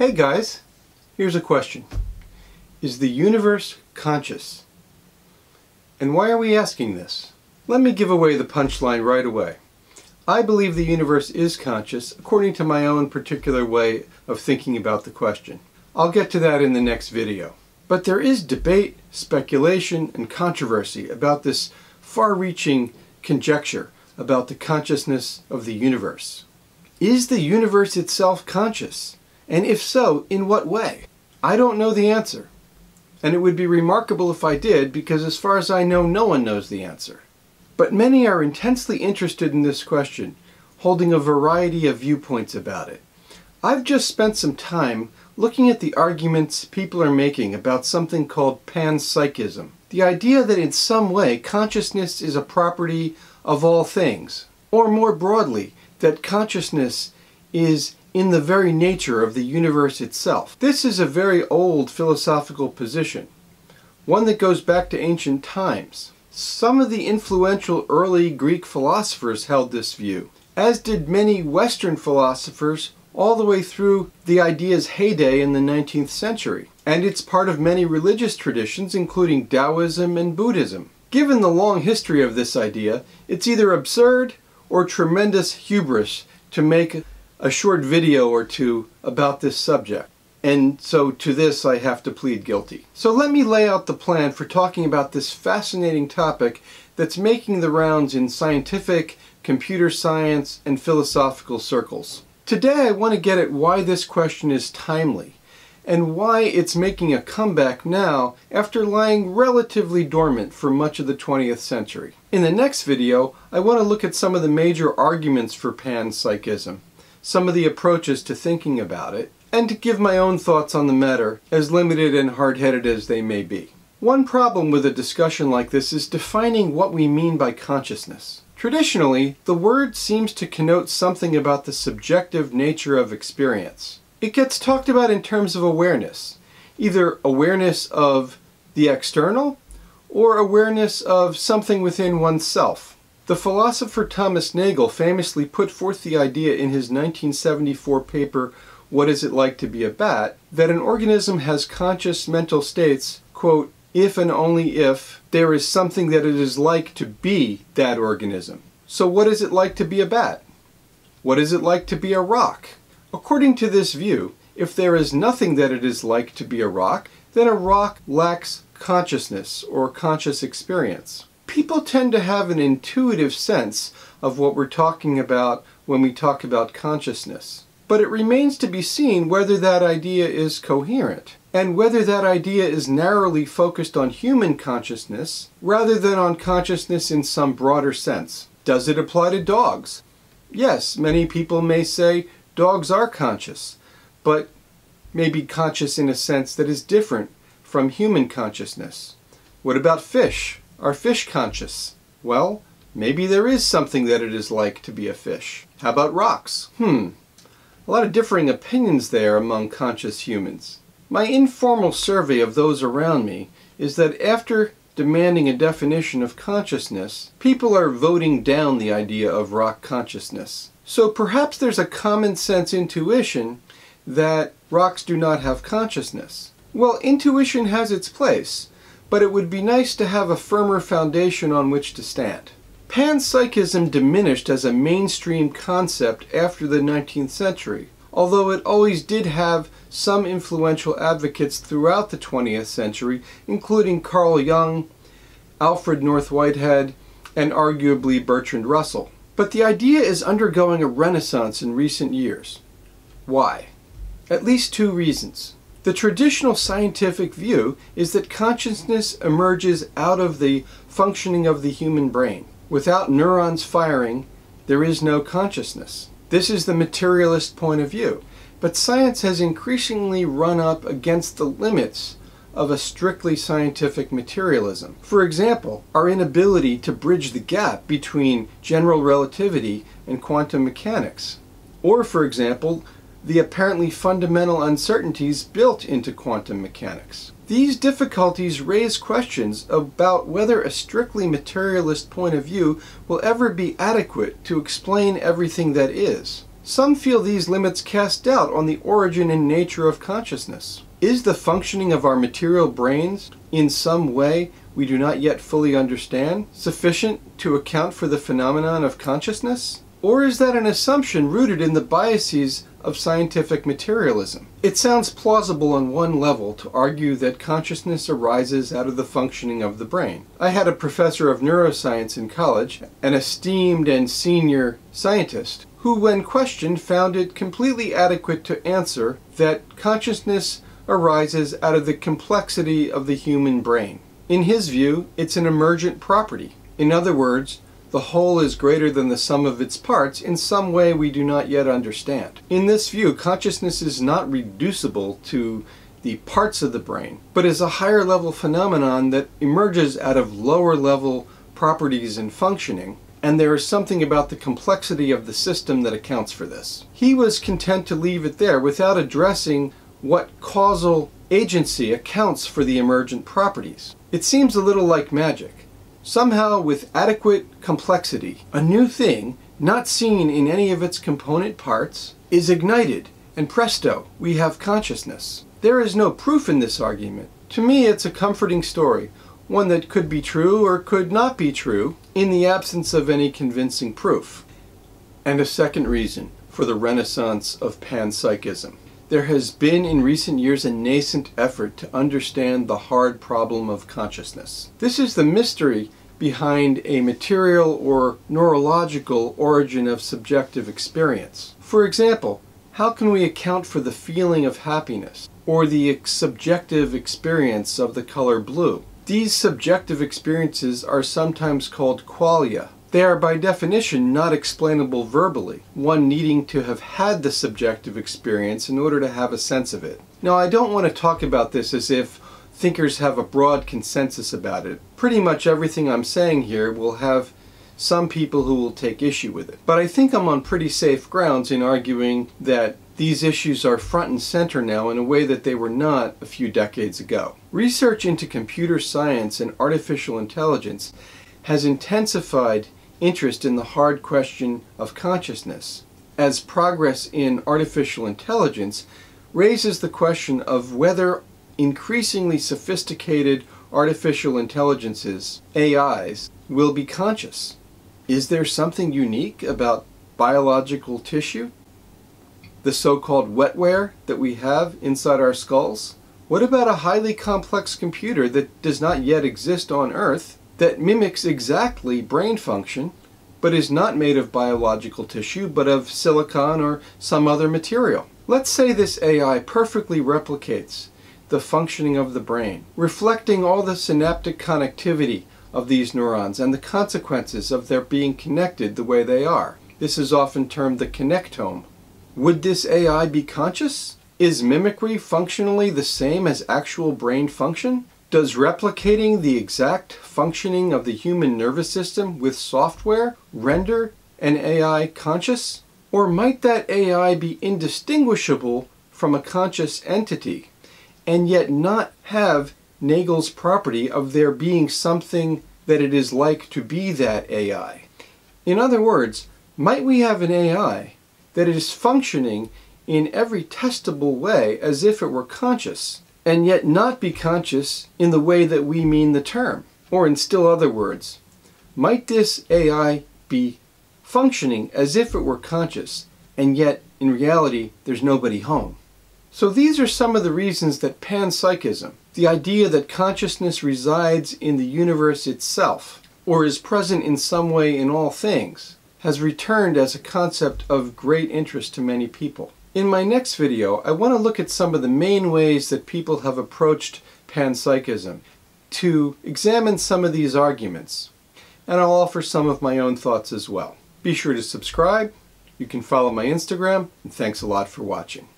Hey guys, here's a question. Is the universe conscious? And why are we asking this? Let me give away the punchline right away. I believe the universe is conscious according to my own particular way of thinking about the question. I'll get to that in the next video. But there is debate, speculation, and controversy about this far-reaching conjecture about the consciousness of the universe. Is the universe itself conscious? And if so, in what way? I don't know the answer. And it would be remarkable if I did, because as far as I know, no one knows the answer. But many are intensely interested in this question, holding a variety of viewpoints about it. I've just spent some time looking at the arguments people are making about something called panpsychism. The idea that in some way consciousness is a property of all things, or more broadly, that consciousness is in the very nature of the universe itself. This is a very old philosophical position, one that goes back to ancient times. Some of the influential early Greek philosophers held this view, as did many Western philosophers all the way through the idea's heyday in the 19th century. And it's part of many religious traditions, including Taoism and Buddhism. Given the long history of this idea, it's either absurd or tremendous hubris to make a short video or two about this subject. And so to this I have to plead guilty. So let me lay out the plan for talking about this fascinating topic that's making the rounds in scientific, computer science, and philosophical circles. Today I want to get at why this question is timely and why it's making a comeback now after lying relatively dormant for much of the 20th century. In the next video, I want to look at some of the major arguments for panpsychism some of the approaches to thinking about it, and to give my own thoughts on the matter, as limited and hard-headed as they may be. One problem with a discussion like this is defining what we mean by consciousness. Traditionally, the word seems to connote something about the subjective nature of experience. It gets talked about in terms of awareness, either awareness of the external or awareness of something within oneself. The philosopher Thomas Nagel famously put forth the idea in his 1974 paper, What is it like to be a bat, that an organism has conscious mental states, quote, if and only if there is something that it is like to be that organism. So what is it like to be a bat? What is it like to be a rock? According to this view, if there is nothing that it is like to be a rock, then a rock lacks consciousness or conscious experience people tend to have an intuitive sense of what we're talking about when we talk about consciousness. But it remains to be seen whether that idea is coherent, and whether that idea is narrowly focused on human consciousness rather than on consciousness in some broader sense. Does it apply to dogs? Yes, many people may say dogs are conscious, but may be conscious in a sense that is different from human consciousness. What about fish? Are fish conscious? Well, maybe there is something that it is like to be a fish. How about rocks? Hmm, a lot of differing opinions there among conscious humans. My informal survey of those around me is that after demanding a definition of consciousness, people are voting down the idea of rock consciousness. So perhaps there's a common sense intuition that rocks do not have consciousness. Well, intuition has its place, but it would be nice to have a firmer foundation on which to stand. Panpsychism diminished as a mainstream concept after the 19th century, although it always did have some influential advocates throughout the 20th century, including Carl Jung, Alfred North Whitehead, and arguably Bertrand Russell. But the idea is undergoing a renaissance in recent years. Why? At least two reasons. The traditional scientific view is that consciousness emerges out of the functioning of the human brain. Without neurons firing, there is no consciousness. This is the materialist point of view. But science has increasingly run up against the limits of a strictly scientific materialism. For example, our inability to bridge the gap between general relativity and quantum mechanics. Or, for example, the apparently fundamental uncertainties built into quantum mechanics. These difficulties raise questions about whether a strictly materialist point of view will ever be adequate to explain everything that is. Some feel these limits cast doubt on the origin and nature of consciousness. Is the functioning of our material brains, in some way we do not yet fully understand, sufficient to account for the phenomenon of consciousness? Or is that an assumption rooted in the biases of scientific materialism? It sounds plausible on one level to argue that consciousness arises out of the functioning of the brain. I had a professor of neuroscience in college, an esteemed and senior scientist, who, when questioned, found it completely adequate to answer that consciousness arises out of the complexity of the human brain. In his view, it's an emergent property. In other words, the whole is greater than the sum of its parts in some way we do not yet understand. In this view, consciousness is not reducible to the parts of the brain, but is a higher level phenomenon that emerges out of lower level properties and functioning, and there is something about the complexity of the system that accounts for this. He was content to leave it there without addressing what causal agency accounts for the emergent properties. It seems a little like magic. Somehow, with adequate complexity, a new thing, not seen in any of its component parts, is ignited, and presto, we have consciousness. There is no proof in this argument. To me, it's a comforting story, one that could be true or could not be true in the absence of any convincing proof. And a second reason for the renaissance of panpsychism. There has been in recent years a nascent effort to understand the hard problem of consciousness. This is the mystery behind a material or neurological origin of subjective experience. For example, how can we account for the feeling of happiness or the subjective experience of the color blue? These subjective experiences are sometimes called qualia, they are by definition not explainable verbally, one needing to have had the subjective experience in order to have a sense of it. Now I don't want to talk about this as if thinkers have a broad consensus about it. Pretty much everything I'm saying here will have some people who will take issue with it. But I think I'm on pretty safe grounds in arguing that these issues are front and center now in a way that they were not a few decades ago. Research into computer science and artificial intelligence has intensified interest in the hard question of consciousness, as progress in artificial intelligence raises the question of whether increasingly sophisticated artificial intelligences, AIs, will be conscious. Is there something unique about biological tissue? The so-called wetware that we have inside our skulls? What about a highly complex computer that does not yet exist on Earth that mimics exactly brain function, but is not made of biological tissue, but of silicon or some other material. Let's say this AI perfectly replicates the functioning of the brain, reflecting all the synaptic connectivity of these neurons and the consequences of their being connected the way they are. This is often termed the connectome. Would this AI be conscious? Is mimicry functionally the same as actual brain function? Does replicating the exact functioning of the human nervous system with software render an AI conscious? Or might that AI be indistinguishable from a conscious entity and yet not have Nagel's property of there being something that it is like to be that AI? In other words, might we have an AI that is functioning in every testable way as if it were conscious and yet not be conscious in the way that we mean the term. Or in still other words, might this AI be functioning as if it were conscious, and yet in reality there's nobody home? So these are some of the reasons that panpsychism, the idea that consciousness resides in the universe itself, or is present in some way in all things, has returned as a concept of great interest to many people. In my next video, I want to look at some of the main ways that people have approached panpsychism to examine some of these arguments, and I'll offer some of my own thoughts as well. Be sure to subscribe, you can follow my Instagram, and thanks a lot for watching.